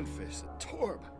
Panface, a Torb.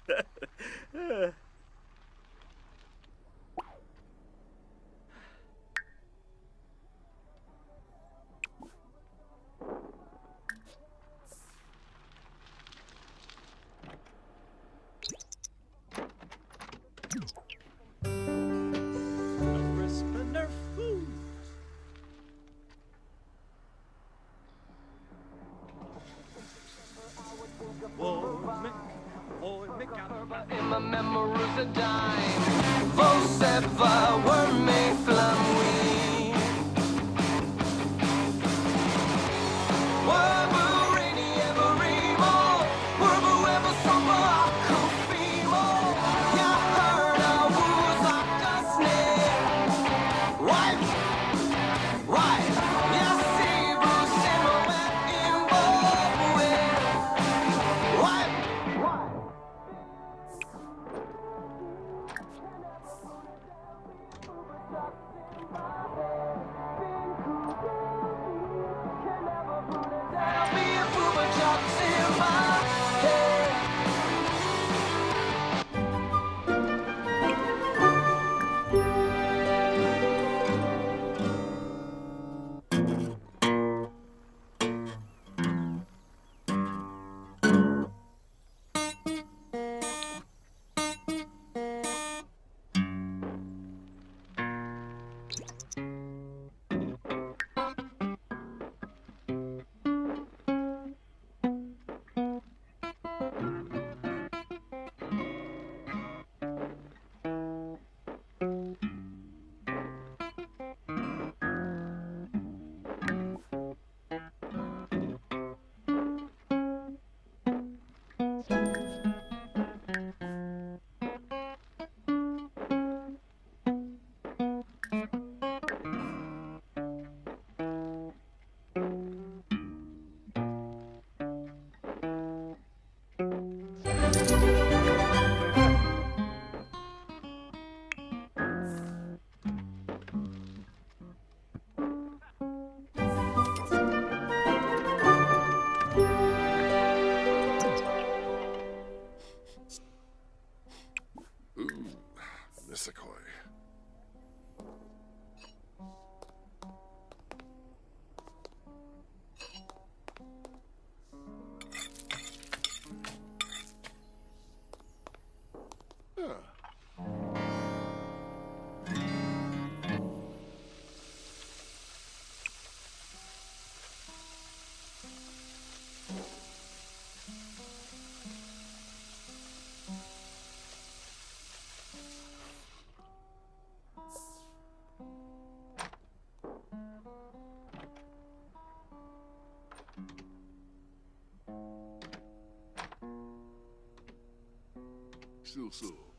so so.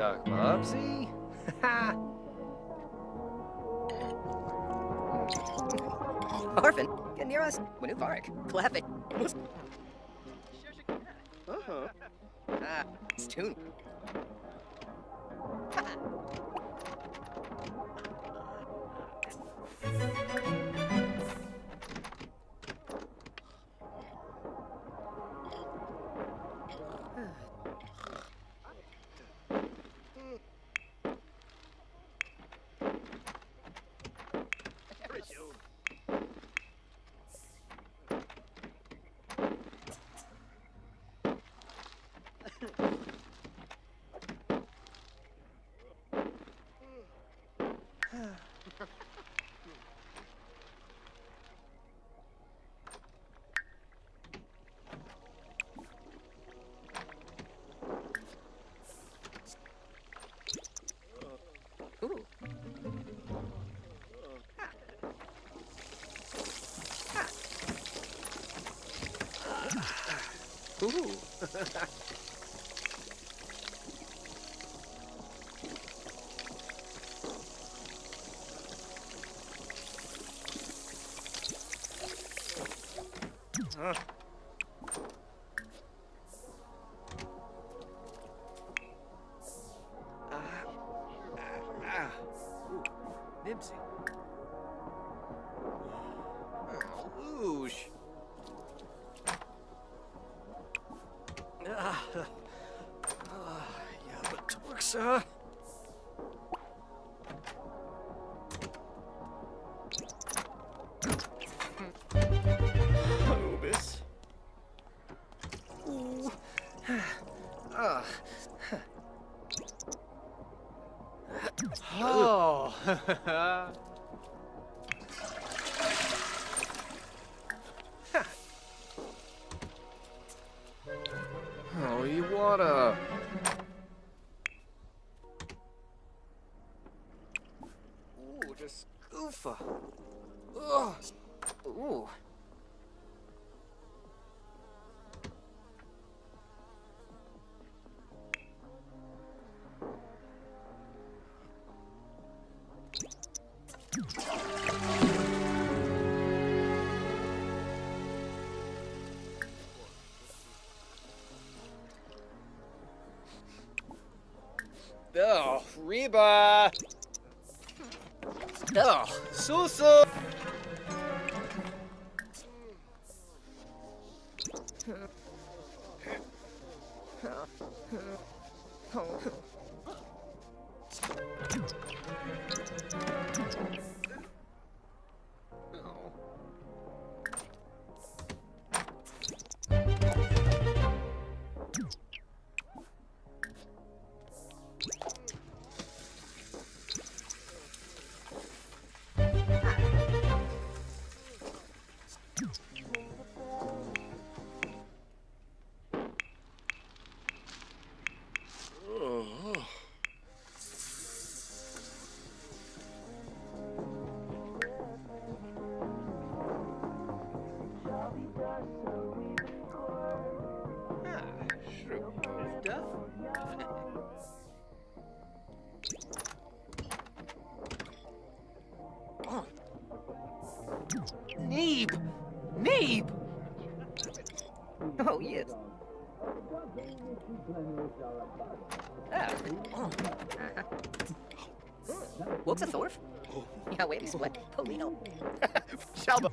Freezog Bubsy? Ha! Orphan, get near us. Manu Farik, Clapping. Uh-huh. Ah, Stoon. Ooh. Ooh. but Oh, Reba! Oh, Susu! Wokes a Thorf? Yeah, wait, sweat. Polino. Shalba.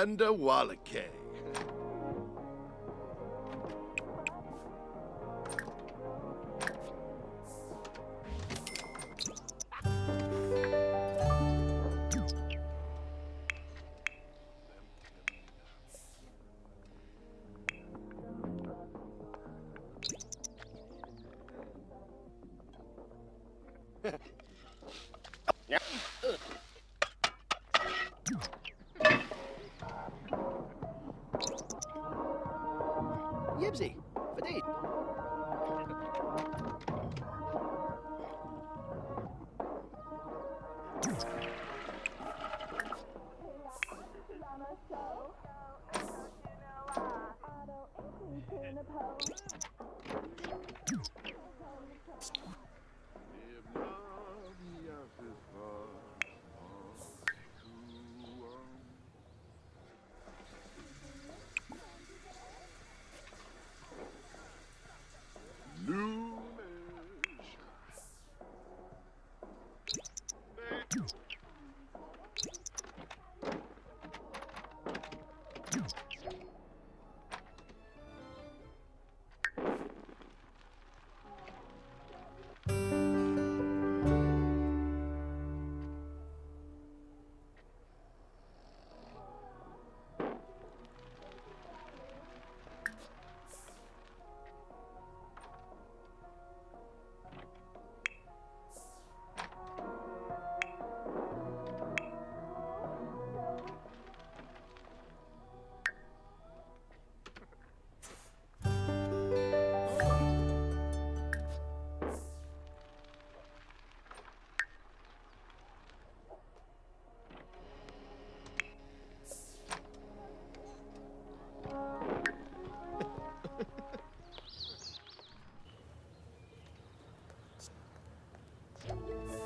Dunda Wallake.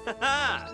Ha Oh,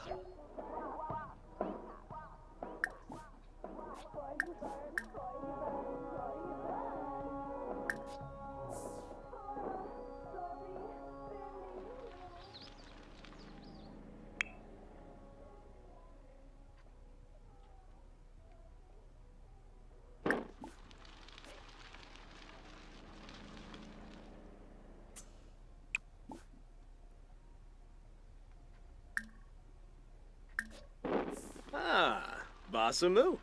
Ah,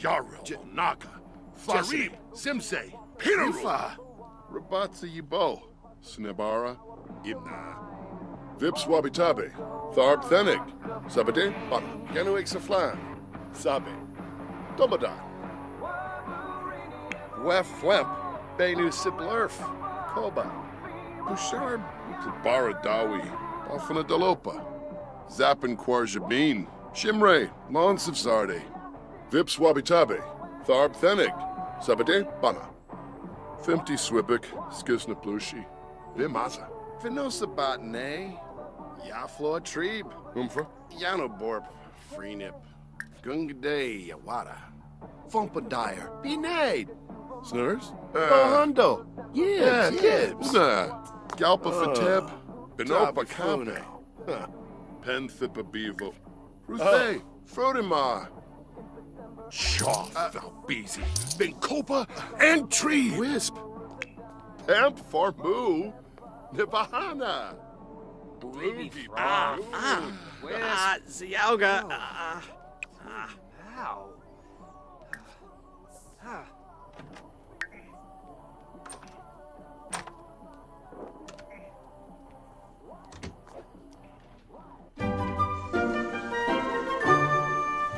Yaro, Naka, Farim, Simse, Pinaru, Rabatsa Yibo, Snibara, Ibna, Vips Wabitabe, Tharb Thenig, Sabate, Bana, Genuik Saflan, Sabe, Domadan, Wef Wemp, Benu Siblerf, Koba, Bushard, Zabara Dawi, Alfana Dalopa, Zappin Quarjabin, Shimre, Lons of Vips Wabitabe, Tharb Thenig, Sabate, Bana, Fimti Swibik, Skisna Plushi, Vimaza, Vinosa Batne, Yaflo Trebe, Umfra, Yanoborp, Freenip, Gungade, Yawada, Dyer, Benade, Snurs, Bohundo, yeah, Gibbs, Nah, Galpa Fateb, Benopa Campe, Penthipa Bevo, Ruthe, Frodimar, Shaw, Valbeezy, Vincopa, and Tree, Wisp, Pamp Farmu, Nibahana, Broogie, Ah, ah, ah, Ziauga. Ah, ah. Ow.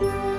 Shimmeray.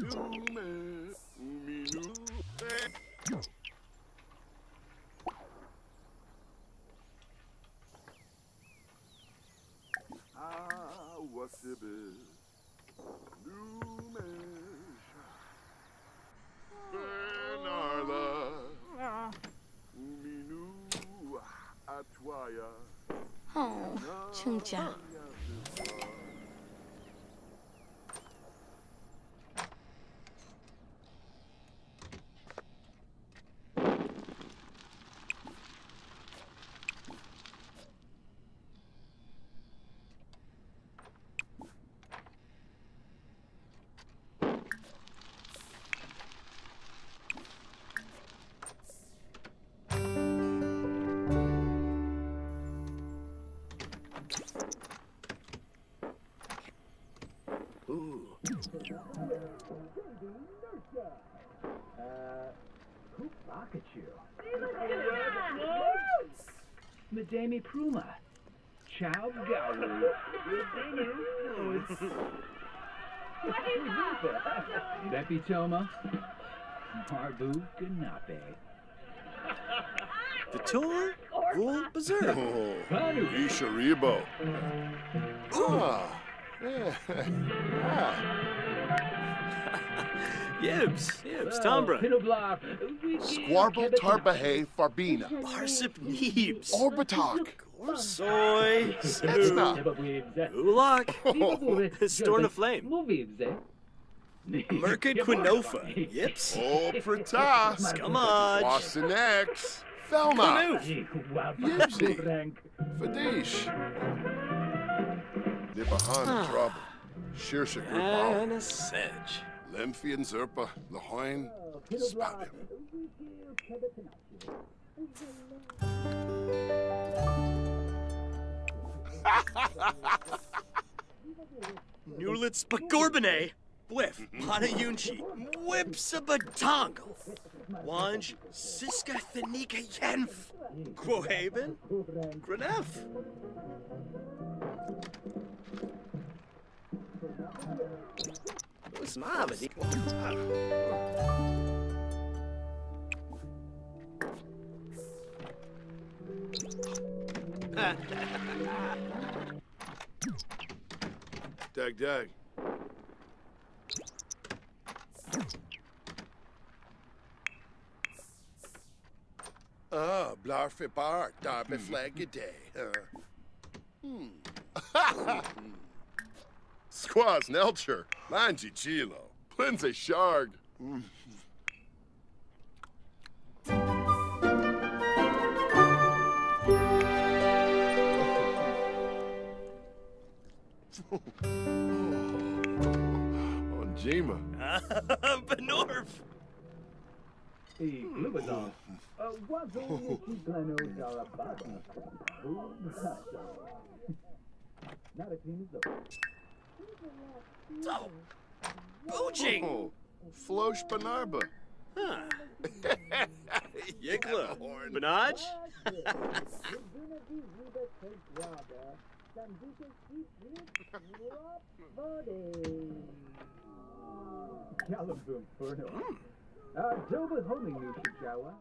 Ume, uminu, eh. Ah, wasibe, lumesha, ah 扎 Madame Pruma. Chow Gowie. oh, Beppy Toma. Marbu Ganape. The tour ruled berserk. Oh, Isharibo. Ah yeah. ah. Yibs. Yibs. Tombra. Squarble Tarbahe Farbina. Barsip Neebs. Orbitalk. Soy. Setsna. Ulak. Stornaflame. Merkid Quinofa. Yips. Oh, Prata. Skamaj. Wasson X. Felna. Kanoof. Yipsy. Fadish. Nipahan trouble. Shirshak Ripal. And a sedge. Lemphian Zerpa. Lahoin. Spoutim. Newlitz Bagorbine. Bliff. Panayunchi. Whipsabatongle. Wanj. Siska Thanika Yenf. Quohaven. Grenef. Smavadi. Dag Dag. Ah, Blarfe Bar, Darby Flagaday. Uh. Squaws Nelcher, Manji Chilo, Plinze Shard. On Jima. Benorf. Hey, Glubadon. Uh, what's all your Chiclano Zarabati? Not a clean as though. Oh. Booching. Oh, Flosh Banarba. Huh. Yigla. Benaj. Callum Boom Furno. Uh, Joe homing new Chichawa.